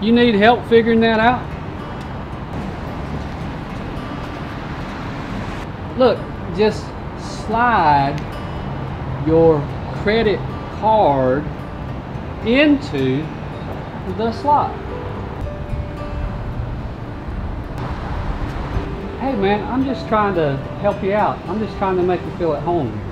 You need help figuring that out? Look, just slide your credit card into the slot. Hey man, I'm just trying to help you out. I'm just trying to make you feel at home.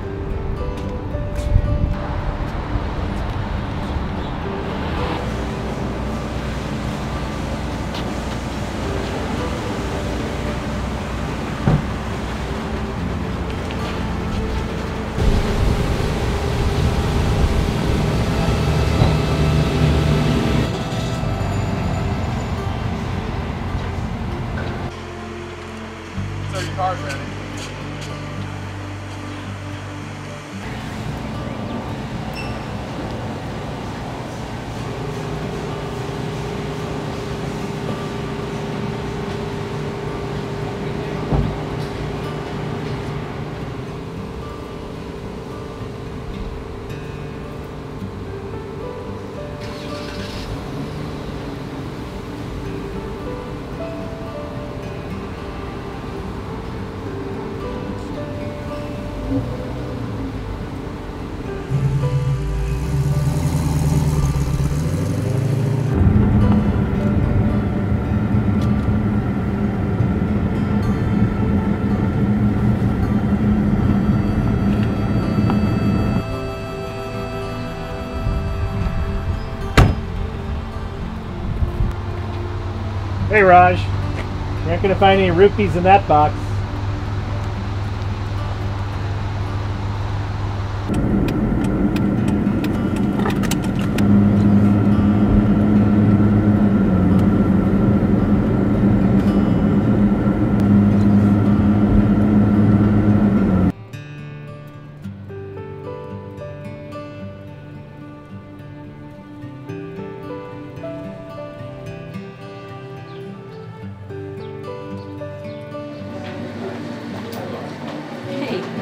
Hey Raj, you aren't gonna find any rupees in that box.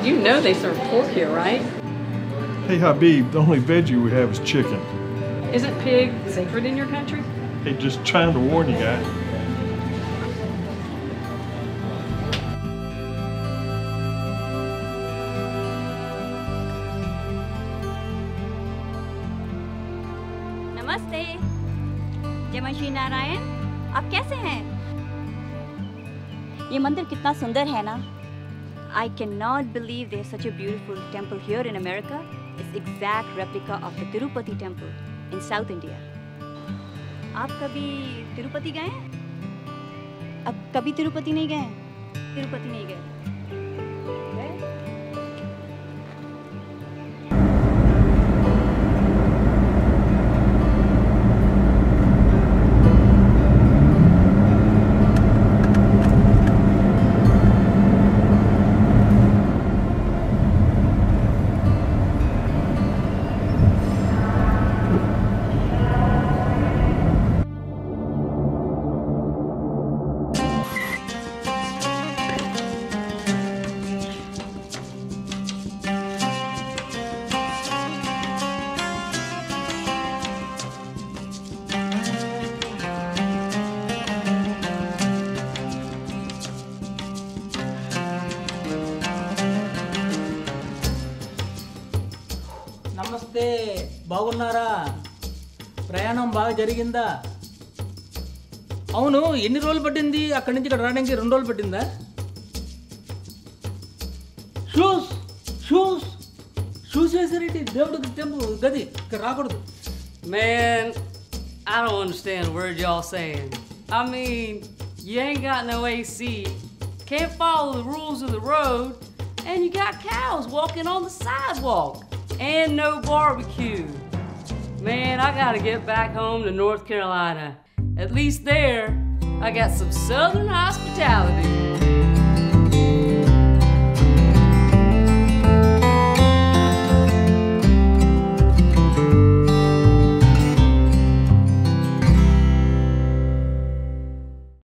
you know they serve pork here, right? Hey Habib, the only veggie we have is chicken. Isn't pig sacred in your country? Hey, just trying to warn you guys. नमस्ते जय श्री नारायण आप कैसे हैं ये मंदिर कितना सुंदर है ना I can not believe there such a beautiful temple here in America it's exact replica of the Tirupati temple in south India आप कभी तिरुपति गए हैं अब कभी तिरुपति नहीं गए हैं? तिरुपति नहीं गए गए? బాగున్నారా ప్రయాణం బాగా జరిగిందా అవును ఎన్ని రోజులు పట్టింది అక్కడి నుంచి ఇక్కడ రావడానికి రెండు రోజులు పట్టిందా షూస్ షూస్ షూస్ వేసారేంటి దేవుడికి టెంపు గది ఇక్కడ రాకూడదు Man, I don't understand a word y'all saying. I mean, you ain't got no AC, can't follow the rules of the road, and you got cows walking on the sidewalk, and no barbecue. Man, I gotta get back home to North Carolina. At least there, I got some southern hospitality.